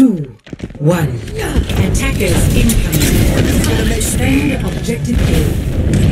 Two, one. Attackers incoming. Defend objective A.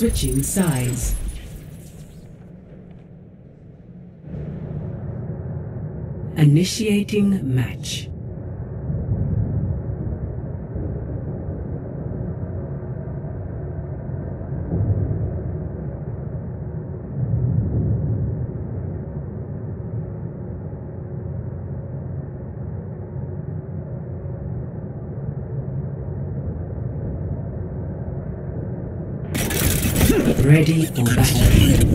Switching sides. Initiating match. Ready for battle.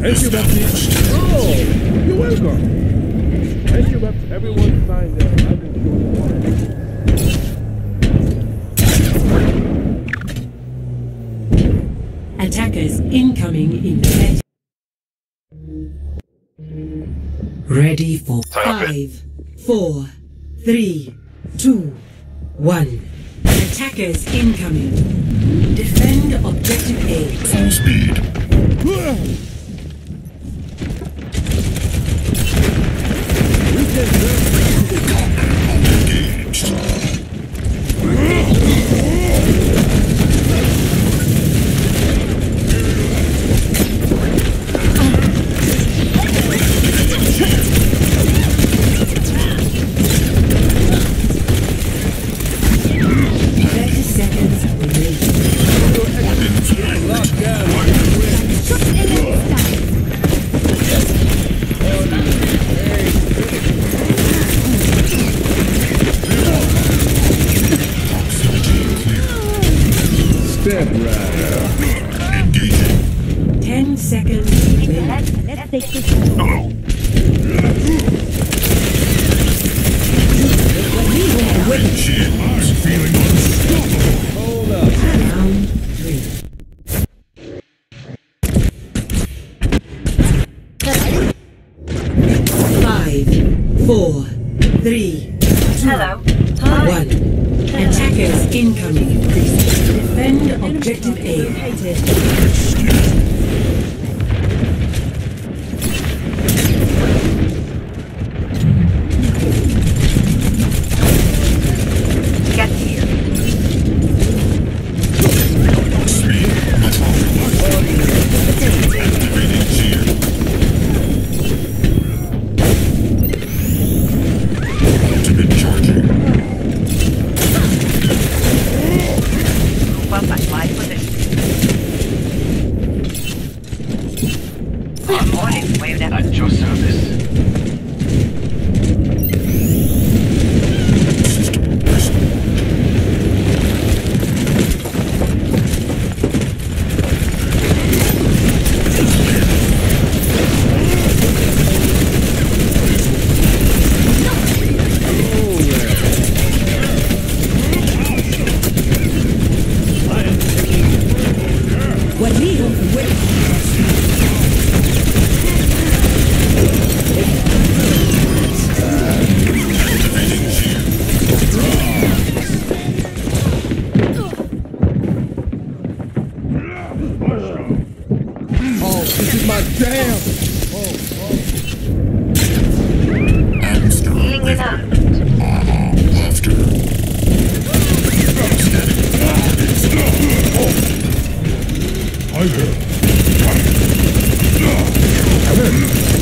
Thank you, Betsy. Oh, you're welcome. Thank you, Betsy. Everyone signed there. I've been doing fine. Attackers incoming in 10. Ready for five, four, three, two, one. Attackers incoming. Defend objective A. Full speed. Engaged. Step. Engaging. Ten seconds. Let's take this. Shields. Feeling unstoppable. Hold up. Round three. Tiger. Come in.